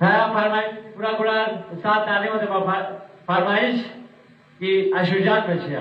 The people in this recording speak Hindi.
फरमाइश पूरा पूरा साथ आने में फरमाइश कि में बचिया